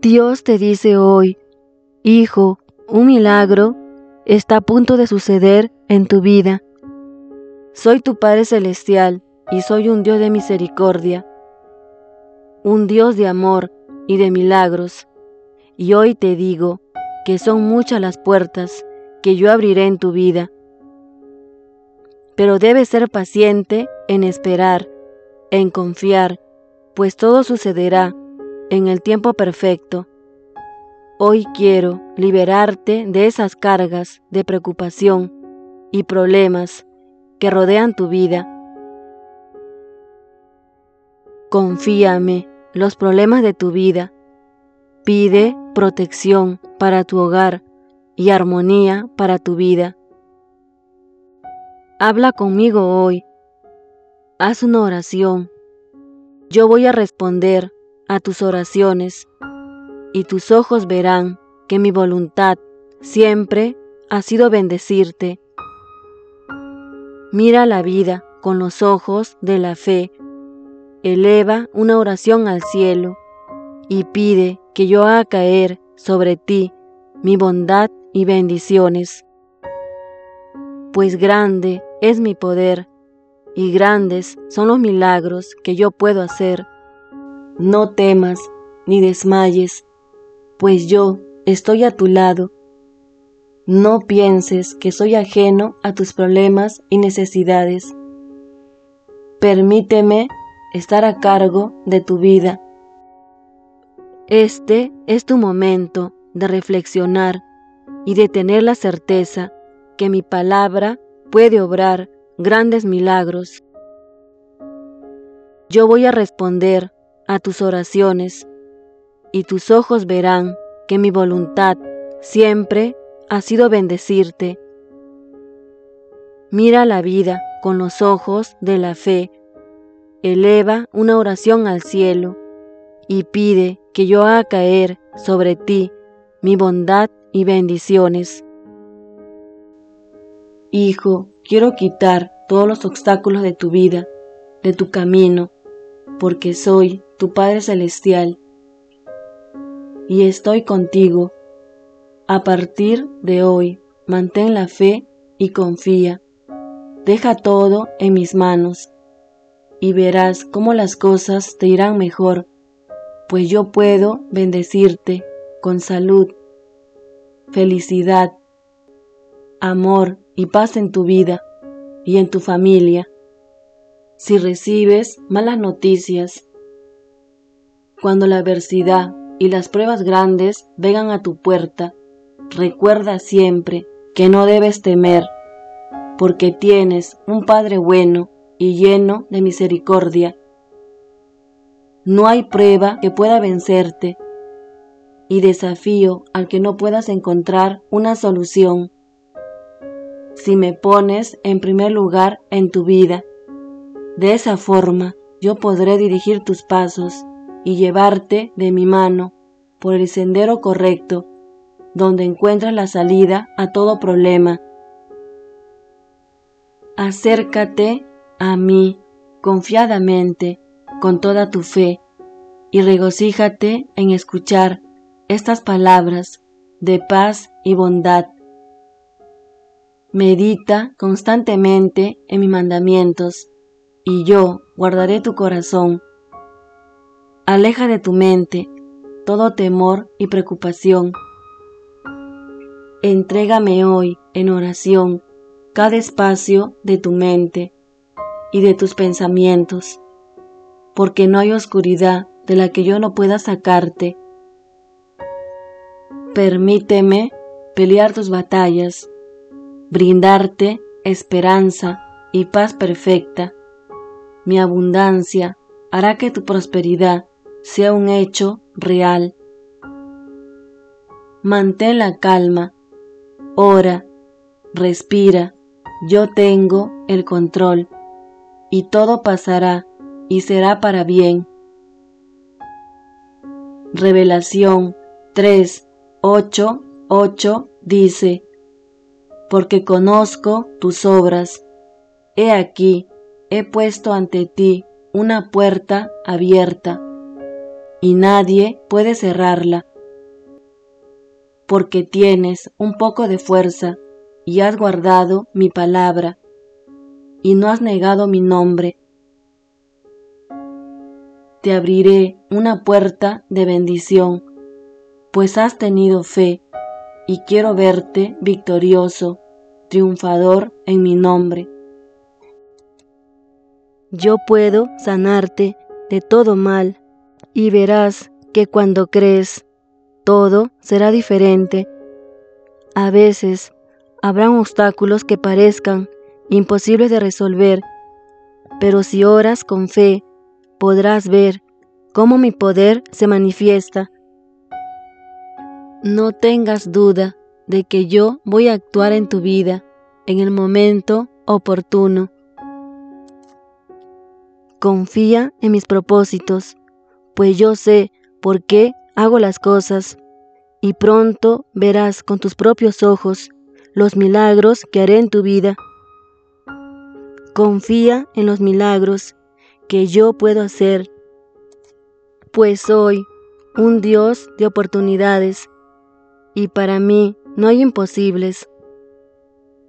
Dios te dice hoy, Hijo, un milagro está a punto de suceder en tu vida. Soy tu Padre Celestial y soy un Dios de misericordia, un Dios de amor y de milagros. Y hoy te digo que son muchas las puertas que yo abriré en tu vida. Pero debes ser paciente en esperar, en confiar, pues todo sucederá en el tiempo perfecto. Hoy quiero liberarte de esas cargas de preocupación y problemas que rodean tu vida. Confíame los problemas de tu vida. Pide protección para tu hogar y armonía para tu vida. Habla conmigo hoy. Haz una oración. Yo voy a responder a tus oraciones y tus ojos verán que mi voluntad siempre ha sido bendecirte. Mira la vida con los ojos de la fe, eleva una oración al cielo y pide que yo haga caer sobre ti mi bondad y bendiciones. Pues grande es mi poder y grandes son los milagros que yo puedo hacer. No temas ni desmayes, pues yo estoy a tu lado. No pienses que soy ajeno a tus problemas y necesidades. Permíteme estar a cargo de tu vida. Este es tu momento de reflexionar y de tener la certeza que mi palabra puede obrar grandes milagros. Yo voy a responder a tus oraciones y tus ojos verán que mi voluntad siempre ha sido bendecirte. Mira la vida con los ojos de la fe, eleva una oración al cielo y pide que yo haga caer sobre ti mi bondad y bendiciones. Hijo, quiero quitar todos los obstáculos de tu vida, de tu camino, porque soy tu Padre Celestial y estoy contigo. A partir de hoy, mantén la fe y confía. Deja todo en mis manos y verás cómo las cosas te irán mejor, pues yo puedo bendecirte con salud, felicidad, amor y paz en tu vida y en tu familia. Si recibes malas noticias, cuando la adversidad y las pruebas grandes vengan a tu puerta, recuerda siempre que no debes temer, porque tienes un Padre bueno y lleno de misericordia. No hay prueba que pueda vencerte, y desafío al que no puedas encontrar una solución. Si me pones en primer lugar en tu vida, de esa forma yo podré dirigir tus pasos y llevarte de mi mano por el sendero correcto, donde encuentras la salida a todo problema. Acércate a mí confiadamente, con toda tu fe, y regocíjate en escuchar estas palabras de paz y bondad. Medita constantemente en mis mandamientos, y yo guardaré tu corazón Aleja de tu mente todo temor y preocupación. Entrégame hoy en oración cada espacio de tu mente y de tus pensamientos, porque no hay oscuridad de la que yo no pueda sacarte. Permíteme pelear tus batallas, brindarte esperanza y paz perfecta. Mi abundancia hará que tu prosperidad sea un hecho real. Mantén la calma, ora, respira, yo tengo el control y todo pasará y será para bien. Revelación 3, 8, 8 dice, porque conozco tus obras, he aquí, he puesto ante ti una puerta abierta y nadie puede cerrarla, porque tienes un poco de fuerza y has guardado mi palabra y no has negado mi nombre. Te abriré una puerta de bendición, pues has tenido fe y quiero verte victorioso, triunfador en mi nombre. Yo puedo sanarte de todo mal y verás que cuando crees, todo será diferente. A veces habrán obstáculos que parezcan imposibles de resolver, pero si oras con fe, podrás ver cómo mi poder se manifiesta. No tengas duda de que yo voy a actuar en tu vida en el momento oportuno. Confía en mis propósitos, pues yo sé por qué hago las cosas, y pronto verás con tus propios ojos los milagros que haré en tu vida. Confía en los milagros que yo puedo hacer, pues soy un Dios de oportunidades y para mí no hay imposibles.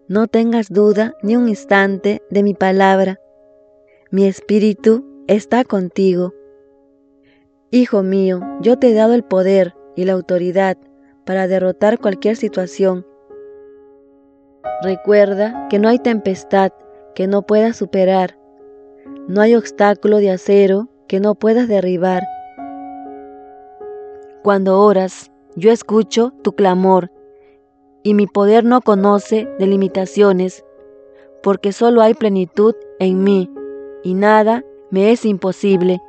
No tengas duda ni un instante de mi palabra. Mi espíritu está contigo. Hijo mío, yo te he dado el poder y la autoridad para derrotar cualquier situación. Recuerda que no hay tempestad que no puedas superar. No hay obstáculo de acero que no puedas derribar. Cuando oras, yo escucho tu clamor y mi poder no conoce de limitaciones, porque solo hay plenitud en mí y nada me es imposible.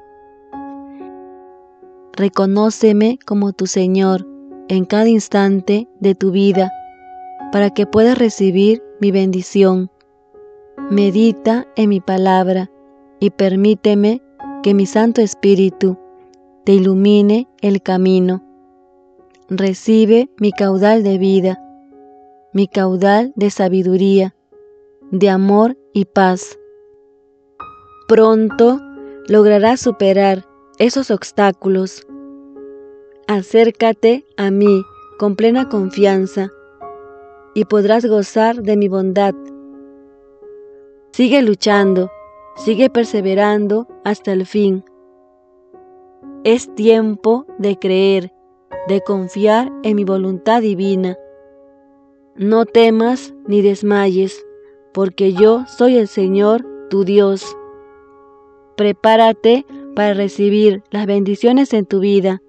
Reconóceme como tu Señor en cada instante de tu vida, para que puedas recibir mi bendición. Medita en mi palabra y permíteme que mi Santo Espíritu te ilumine el camino. Recibe mi caudal de vida, mi caudal de sabiduría, de amor y paz. Pronto lograrás superar esos obstáculos Acércate a mí con plena confianza y podrás gozar de mi bondad. Sigue luchando, sigue perseverando hasta el fin. Es tiempo de creer, de confiar en mi voluntad divina. No temas ni desmayes, porque yo soy el Señor, tu Dios. Prepárate para recibir las bendiciones en tu vida